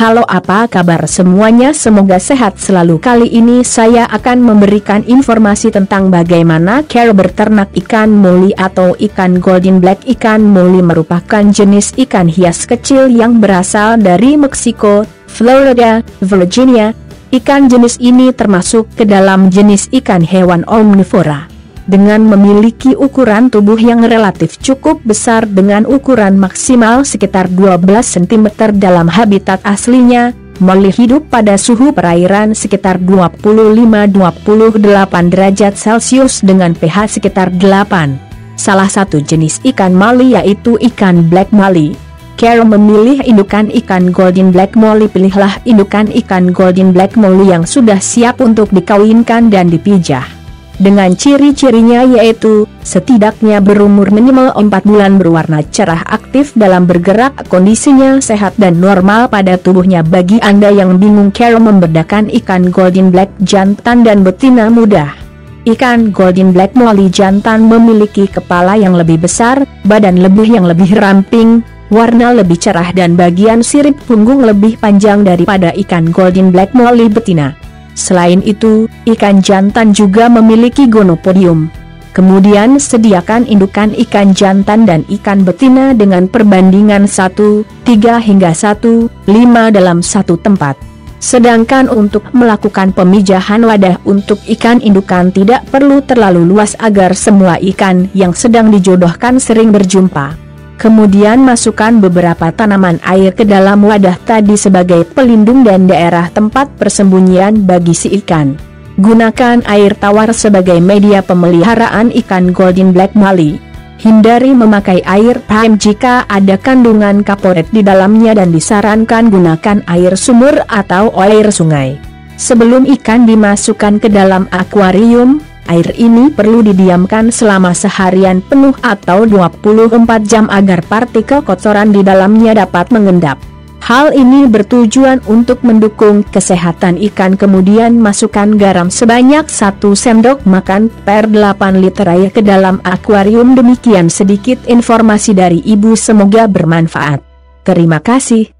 Halo apa kabar semuanya? Semoga sehat selalu. Kali ini saya akan memberikan informasi tentang bagaimana cara berternak ikan moli atau ikan golden black ikan moli merupakan jenis ikan hias kecil yang berasal dari Meksiko, Florida, Virginia. Ikan jenis ini termasuk ke dalam jenis ikan hewan omnivora dengan memiliki ukuran tubuh yang relatif cukup besar dengan ukuran maksimal sekitar 12 cm dalam habitat aslinya, Molly hidup pada suhu perairan sekitar 25-28 derajat Celcius dengan pH sekitar 8. Salah satu jenis ikan Molly yaitu ikan Black Molly. Care memilih indukan ikan Golden Black Molly pilihlah indukan ikan Golden Black Molly yang sudah siap untuk dikawinkan dan dipijah dengan ciri-cirinya yaitu, setidaknya berumur minimal 4 bulan berwarna cerah aktif dalam bergerak kondisinya sehat dan normal pada tubuhnya bagi Anda yang bingung cara membedakan ikan golden black jantan dan betina muda. Ikan golden black molly jantan memiliki kepala yang lebih besar, badan lebih yang lebih ramping, warna lebih cerah dan bagian sirip punggung lebih panjang daripada ikan golden black molly betina. Selain itu, ikan jantan juga memiliki gonopodium. Kemudian sediakan indukan ikan jantan dan ikan betina dengan perbandingan 1, 3 hingga 1, 5 dalam satu tempat. Sedangkan untuk melakukan pemijahan wadah untuk ikan indukan tidak perlu terlalu luas agar semua ikan yang sedang dijodohkan sering berjumpa. Kemudian masukkan beberapa tanaman air ke dalam wadah tadi sebagai pelindung dan daerah tempat persembunyian bagi si ikan. Gunakan air tawar sebagai media pemeliharaan ikan golden black mali. Hindari memakai air prime jika ada kandungan kaporet di dalamnya dan disarankan gunakan air sumur atau air sungai. Sebelum ikan dimasukkan ke dalam akuarium, Air ini perlu didiamkan selama seharian penuh atau 24 jam agar partikel kotoran di dalamnya dapat mengendap. Hal ini bertujuan untuk mendukung kesehatan ikan kemudian masukkan garam sebanyak 1 sendok makan per 8 liter air ke dalam akuarium demikian sedikit informasi dari ibu semoga bermanfaat. Terima kasih.